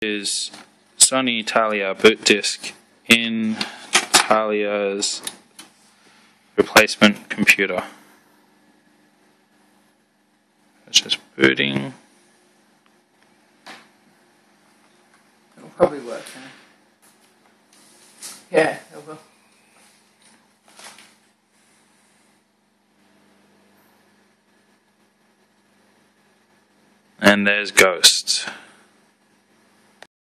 is Sony Talia boot disk in Talia's replacement computer. It's just booting. It'll probably work Huh? Yeah, it will. And there's ghosts.